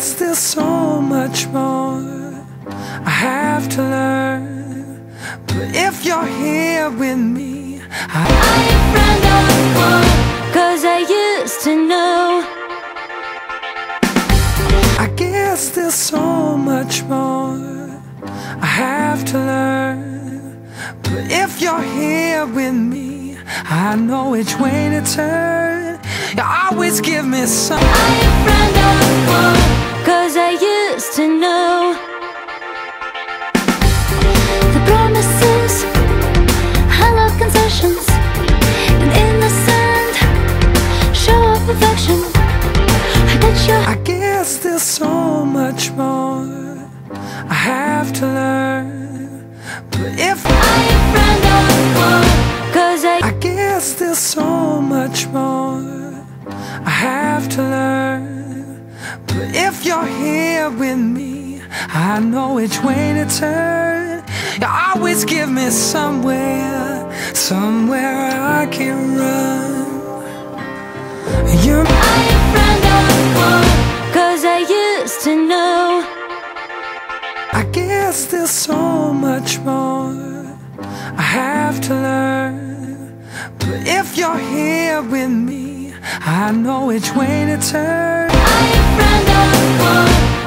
guess there's so much more I have to learn. But if you're here with me, I, friend of one, cause I used to know. I guess there's so much more I have to learn. But if you're here with me, I know which way to turn. You always give me some. friend of one, cause I used to know. The promises, hollow concessions, and in the sand, show of affection. I bet you. I guess there's so much more I have to learn. But if I am friend of one, cause I. I guess there's so much more I have to learn. But if you're here with me, I know which way to turn. You always give me somewhere, somewhere I can run. You're my friend of one, cause I used to know. I guess there's so much more I have to learn. But if you're here with me, I know which way to turn. one,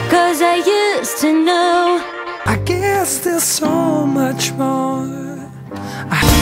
cause I used to know. I guess there's so much more. I,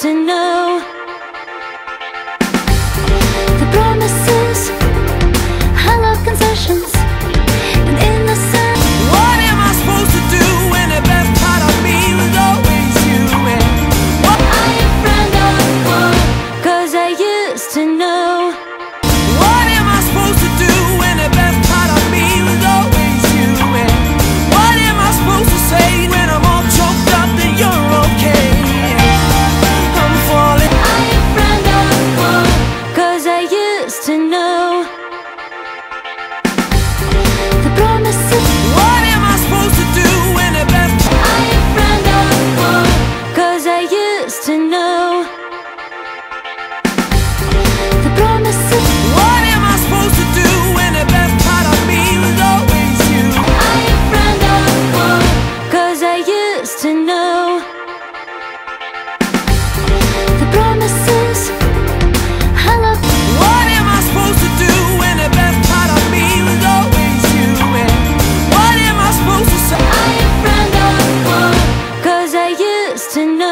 to know. To know.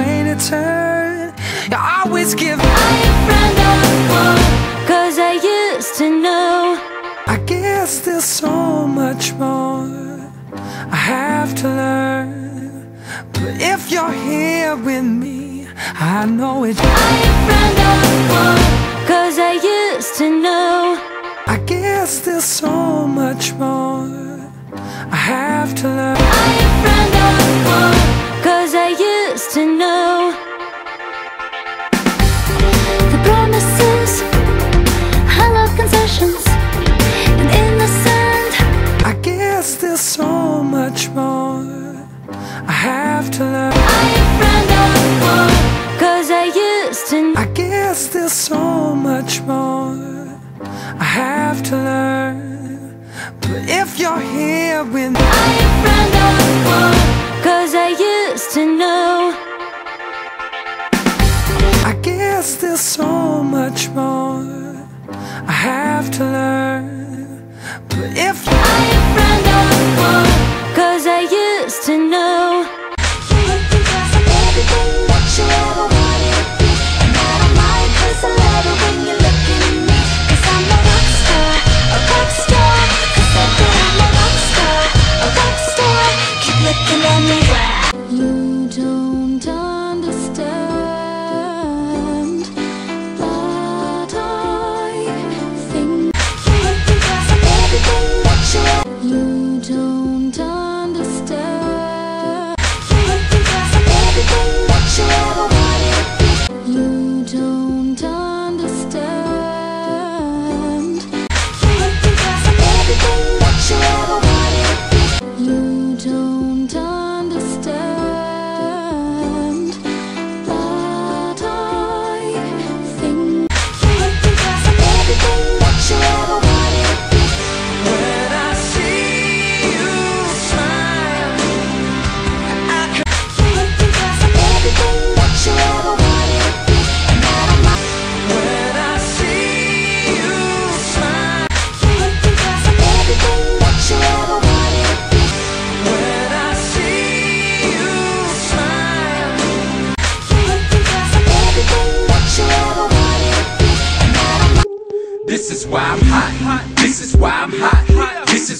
Way to turn. You always give. friend of one, cause I used to know. I guess there's so much more I have to learn. But if you're here with me, I know it's friend of one,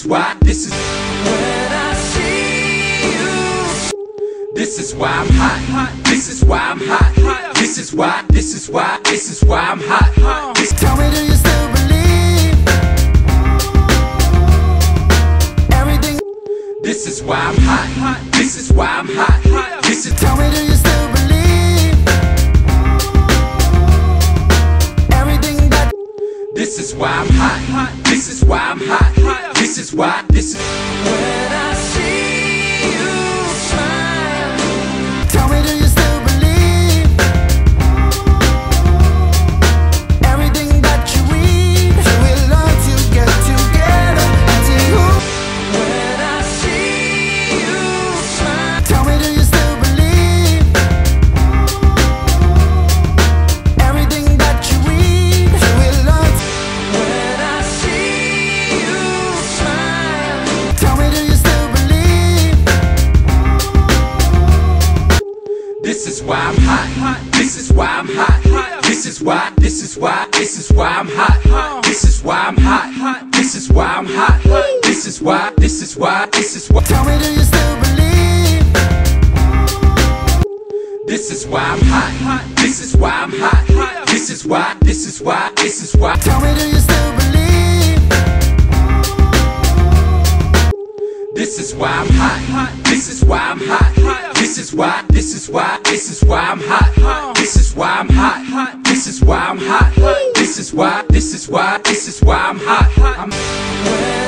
is why. This is. when I see you This is why I'm hot. This is why I'm hot. This is why. This is why. This is why I'm hot. This Tell me, do you This is why I'm hot. This is why I'm hot. This is why. This is. when I is why I'm hot. This is why I'm hot. This is why. This is why. This is why I'm hot. This is why I'm hot. This is why I'm hot. This is why. This is why. This is why. Tell me, do you still believe? This is why I'm hot. This is why I'm hot. This is why. This is why. This is why. Tell me, do you still believe? This is why I'm hot. This is why I'm hot. This is why. This is why. This is why I'm hot. This is why I'm hot. This is why I'm hot. This is why. This is why. This is why I'm hot. I'm